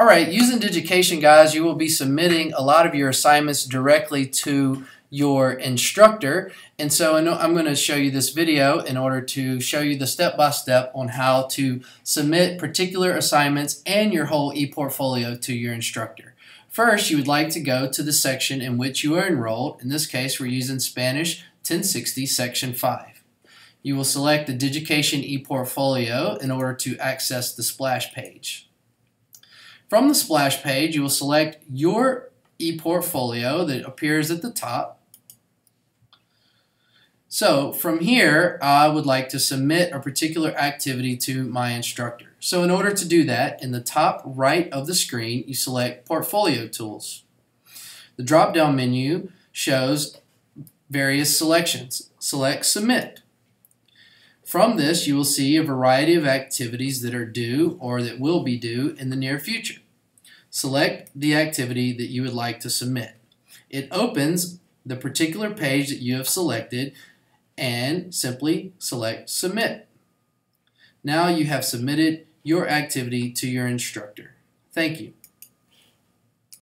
All right, using Digication, guys, you will be submitting a lot of your assignments directly to your instructor. And so I'm going to show you this video in order to show you the step-by-step -step on how to submit particular assignments and your whole e-portfolio to your instructor. First, you would like to go to the section in which you are enrolled. In this case, we're using Spanish 1060 Section 5. You will select the Digication e-portfolio in order to access the splash page. From the splash page, you will select your ePortfolio that appears at the top. So from here, I would like to submit a particular activity to my instructor. So in order to do that, in the top right of the screen, you select Portfolio Tools. The drop-down menu shows various selections. Select Submit. From this, you will see a variety of activities that are due or that will be due in the near future. Select the activity that you would like to submit. It opens the particular page that you have selected and simply select Submit. Now you have submitted your activity to your instructor. Thank you.